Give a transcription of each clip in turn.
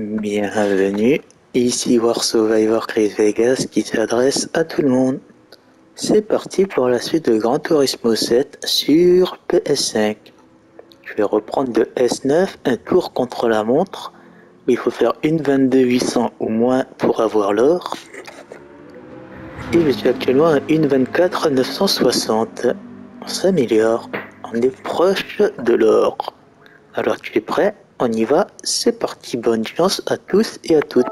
Bienvenue, ici War Survivor Chris Vegas qui s'adresse à tout le monde. C'est parti pour la suite de Gran Turismo 7 sur PS5. Je vais reprendre de S9 un tour contre la montre il faut faire une 22 800 ou moins pour avoir l'or. Et je suis actuellement à une 24 960. On s'améliore, on est proche de l'or. Alors tu es prêt? On y va, c'est parti, bonne chance à tous et à toutes.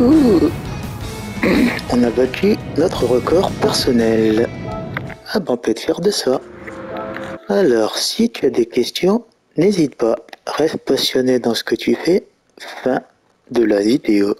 On a battu notre record personnel. Ah ben, on peut être fier de ça. Alors, si tu as des questions, n'hésite pas. Reste passionné dans ce que tu fais. Fin de la vidéo.